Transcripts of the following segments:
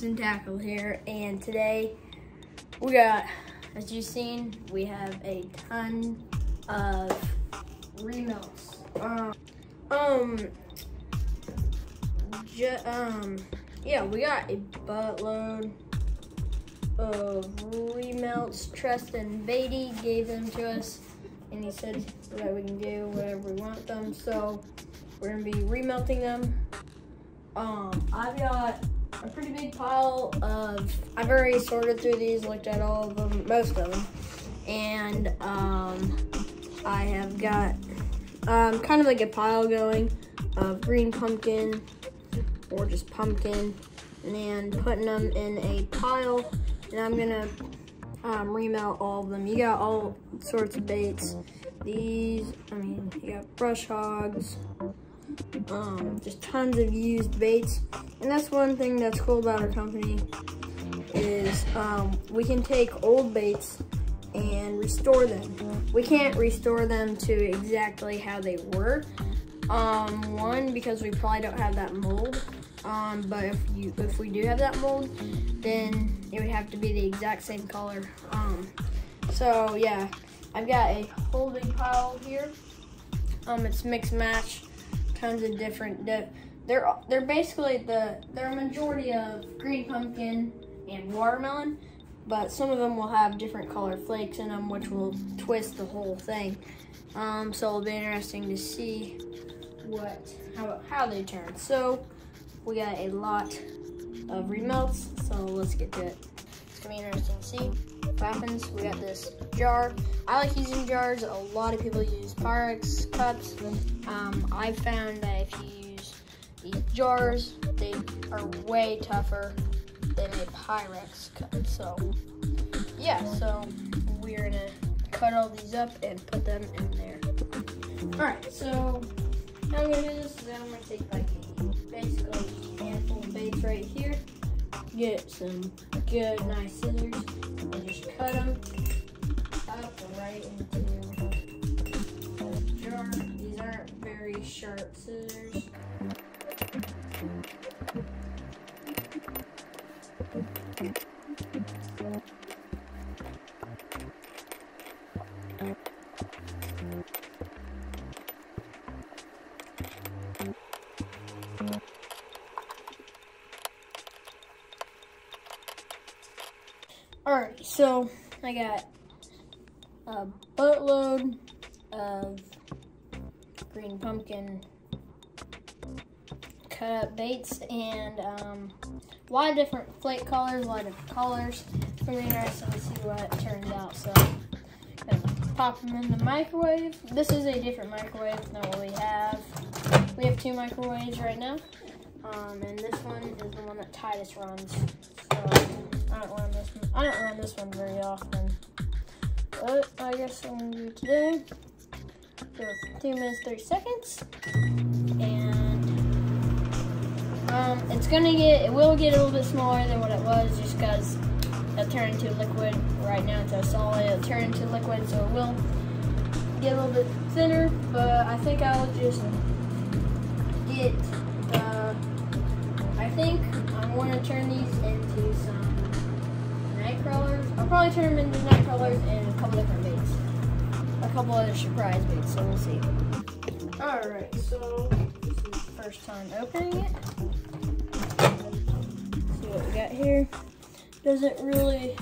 And Tackle here, and today we got, as you've seen, we have a ton of remelts. Um, um, um, yeah, we got a buttload of remelts. Tristan Beatty gave them to us, and he said that we can do whatever we want them. So we're gonna be remelting them. Um, I've got a pretty big pile of. I've already sorted through these, looked at all of them, most of them, and um, I have got um, kind of like a pile going of green pumpkin or just pumpkin, and then putting them in a pile, and I'm gonna um, remelt all of them. You got all sorts of baits. These, I mean, you got brush hogs, um, just tons of used baits. And that's one thing that's cool about our company is um, we can take old baits and restore them. We can't restore them to exactly how they were. Um, one, because we probably don't have that mold. Um, but if you if we do have that mold, then it would have to be the exact same color. Um, so yeah, I've got a whole big pile here. Um, it's mixed match, tons of different. Di they're they're basically the they're a majority of green pumpkin and watermelon, but some of them will have different color flakes in them, which will twist the whole thing. Um, so it'll be interesting to see what how how they turn. So we got a lot of remelts, so let's get to it. It's gonna be interesting to see what happens. We got this jar. I like using jars. A lot of people use Pyrex cups. Um, I found that if you use these jars, they are way tougher than a Pyrex cup. So yeah, so we're gonna cut all these up and put them in there. All right, so now I'm gonna do this is I'm gonna take like a basically handful of baits right here, get some good nice scissors, and just cut them right into jar. These aren't very sharp scissors. Alright, so I got a boatload of green pumpkin cut up baits and um, a lot of different flake colors, a lot of colors. It's be interesting to see what it turns out. So, pop them in the microwave. This is a different microwave than what we have. We have two microwaves right now, um, and this one is the one that Titus runs. So, I don't run this one. I don't run this one very often. But I guess I'm gonna do today. So two minutes, 30 seconds. And um, it's gonna get, it will get a little bit smaller than what it was just because it'll turn into liquid. Right now it's a solid, it'll turn into liquid, so it will get a little bit thinner, but I think I'll just get the, I think I want to turn these into some night crawlers. I'll probably turn them into night crawlers and couple different baits. A couple other surprise baits, so we'll see. Alright, so this is the first time opening it. see what we got here. Doesn't really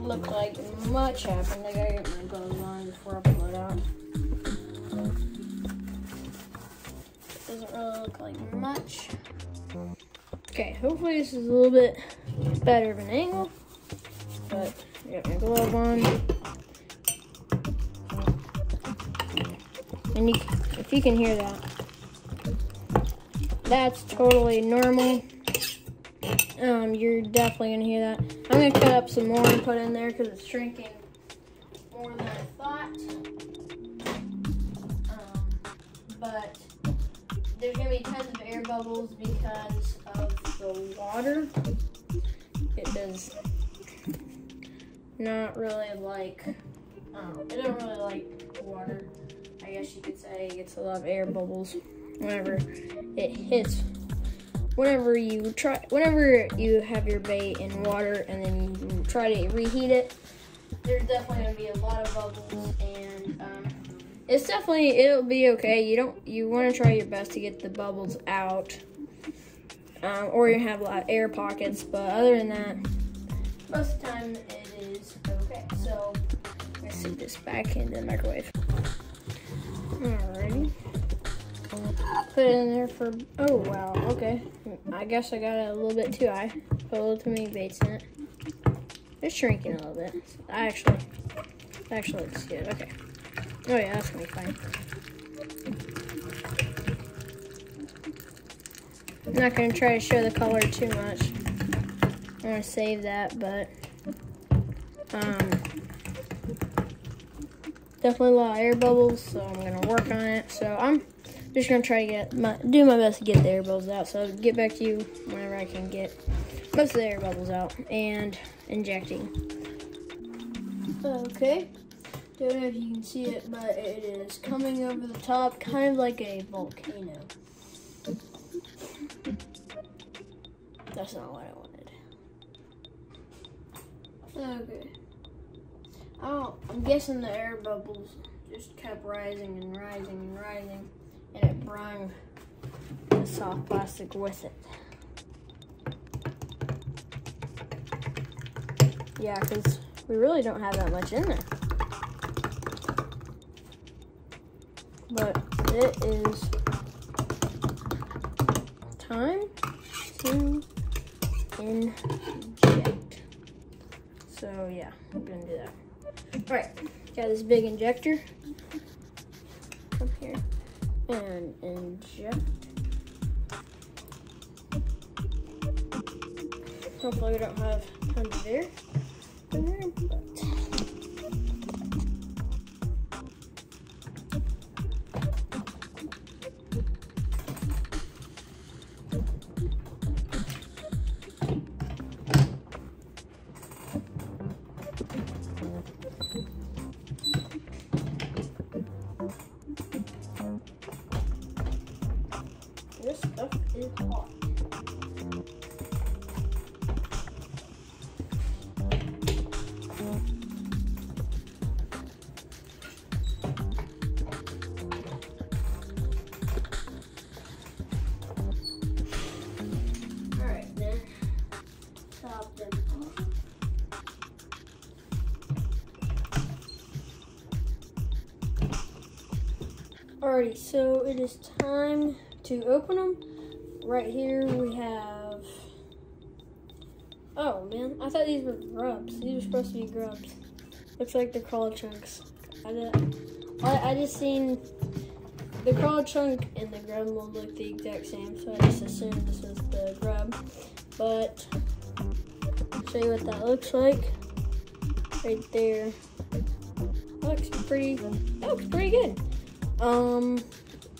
look like much happened. I gotta get my gloves on before I pull it out. Doesn't really look like much. Okay, hopefully this is a little bit better of an angle. But I got my glove on. And you, if you can hear that, that's totally normal. Um, you're definitely gonna hear that. I'm gonna cut up some more and put in there because it's shrinking more than I thought. Um, but there's gonna be tons of air bubbles because of the water. It does not really like, um, it don't really like water. I guess you could say it gets a lot of air bubbles whenever it hits whenever you try, whenever you have your bait in water and then you try to reheat it, there's definitely gonna be a lot of bubbles, and um, it's definitely it'll be okay. You don't you want to try your best to get the bubbles out, um, or you have a lot of air pockets. But other than that, most of the time. So let's this back in the microwave. Alrighty. Put it in there for, oh wow, okay. I guess I got it a little bit too high. Put a little too many baits in it. It's shrinking a little bit. Actually, actually looks good, okay. Oh yeah, that's gonna be fine. I'm not gonna try to show the color too much. I'm gonna save that, but, um, definitely a lot of air bubbles, so I'm gonna work on it. So I'm just gonna try to get my do my best to get the air bubbles out. So I'll get back to you whenever I can get most of the air bubbles out and injecting. Okay, don't know if you can see it, but it is coming over the top, kind of like a volcano. That's not what I wanted. Okay. Guessing the air bubbles just kept rising and rising and rising, and it brung the soft plastic with it. Yeah, because we really don't have that much in there. But it is time to inject. So yeah, I'm gonna do that. All right, got this big injector. Come here and inject. Hopefully we don't have tons of air Alrighty, so it is time to open them. Right here we have. Oh man, I thought these were grubs. These were supposed to be grubs. Looks like they're crawl chunks. I, I, I just seen the crawl chunk and the grub will look the exact same, so I just assumed this was the grub. But show you what that looks like. Right there. Looks pretty. That looks pretty good. Um,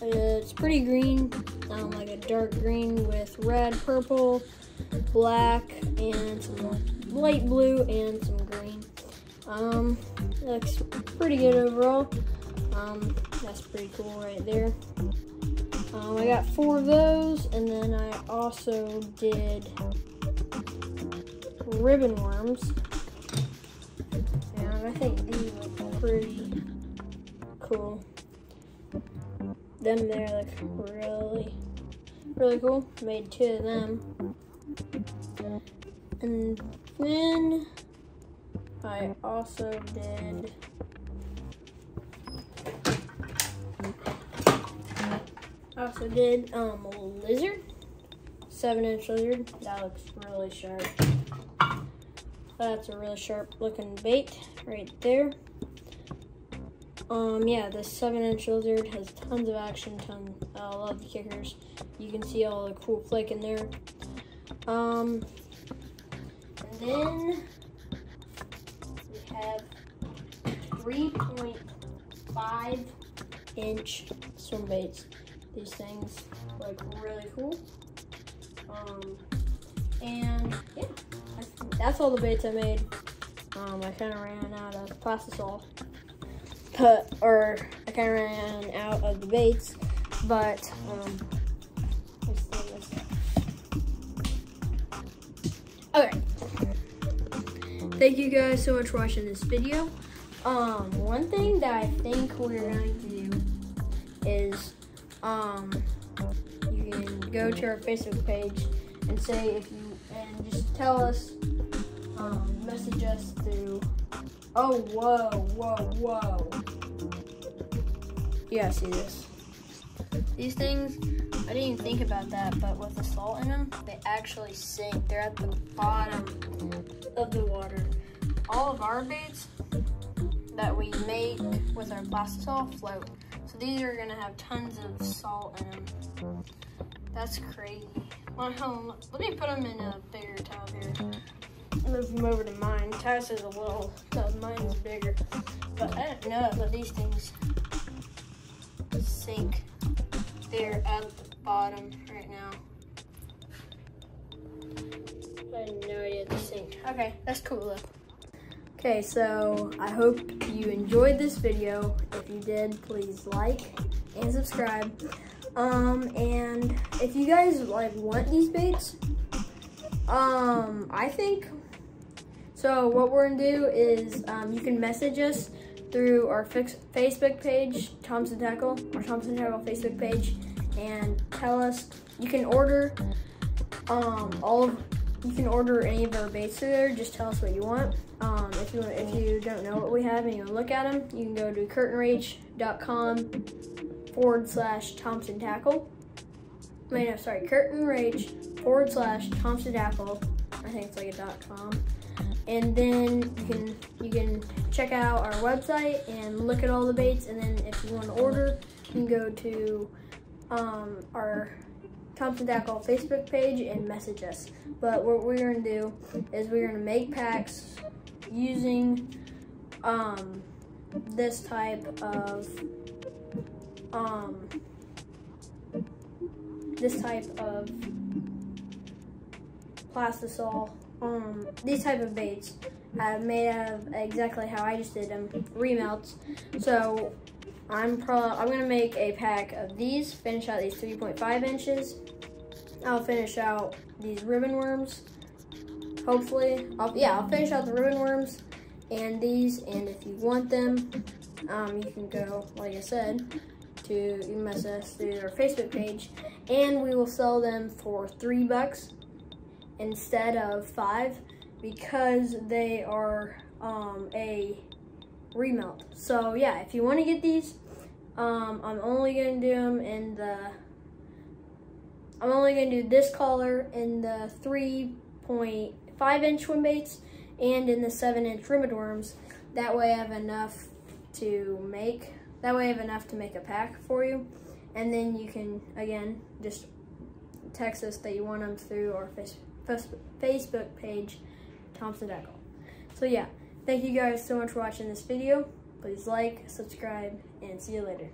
it's pretty green, um, like a dark green with red, purple, black, and some light blue and some green. Um, looks pretty good overall. Um, that's pretty cool right there. Um, I got four of those, and then I also did ribbon worms. And I think these look pretty cool them there look really, really cool. Made two of them. And then I also did also did um, a lizard, seven inch lizard. That looks really sharp. That's a really sharp looking bait right there. Um, yeah, this seven inch lizard has tons of action, ton, uh, I love the kickers. You can see all the cool flake in there. Um, and then we have 3.5 inch swim baits. These things look really cool. Um, and yeah, that's, that's all the baits I made. Um, I kind of ran out of plastic plastisol put or I kind of ran out of baits, but um, Okay. Thank you guys so much for watching this video. Um, one thing that I think we're going to do is, um, you can go to our Facebook page and say if you, and just tell us, um, message us through, oh, whoa, whoa, whoa. Yeah, see this. These things, I didn't even think about that, but with the salt in them, they actually sink. They're at the bottom of the water. All of our baits that we make with our plastisol float. So these are gonna have tons of salt in them. That's crazy. Well, let me put them in a bigger tub here. Move them over to mine. Ty's is a little tub, mine's bigger. But I don't know that these things sink. They're at the bottom right now. I had no idea they sink. Okay, that's cool though. Okay, so I hope you enjoyed this video. If you did, please like and subscribe. Um, and if you guys like want these baits, um, I think, so what we're gonna do is um, you can message us through our Facebook page, Thompson Tackle, our Thompson Tackle Facebook page, and tell us, you can order um, all of, you can order any of our baits through there, just tell us what you want. Um, if you if you don't know what we have and you want to look at them, you can go to curtainrage.com forward slash Thompson Tackle. Wait, no, sorry, curtainrage forward slash Thompson Tackle. I think it's like a dot com. And then you can you can check out our website and look at all the baits. And then if you want to order, you can go to um, our Thompson Tackle Facebook page and message us. But what we're gonna do is we're gonna make packs using um, this type of um, this type of plastisol. Um, these type of baits are made of exactly how I just did them, remelts. So I'm pro I'm gonna make a pack of these, finish out these 3.5 inches. I'll finish out these ribbon worms hopefully. I'll, yeah, I'll finish out the ribbon worms and these, and if you want them, um, you can go, like I said, to message through our Facebook page, and we will sell them for three bucks instead of five because they are um, a remelt. So yeah, if you want to get these, um, I'm only gonna do them in the. I'm only gonna do this color in the three point five inch swim baits and in the seven inch ribbon worms. That way I have enough to make, that way I have enough to make a pack for you. And then you can, again, just text us that you want them through our Facebook page, Thompson Tackle. So yeah, thank you guys so much for watching this video. Please like, subscribe, and see you later.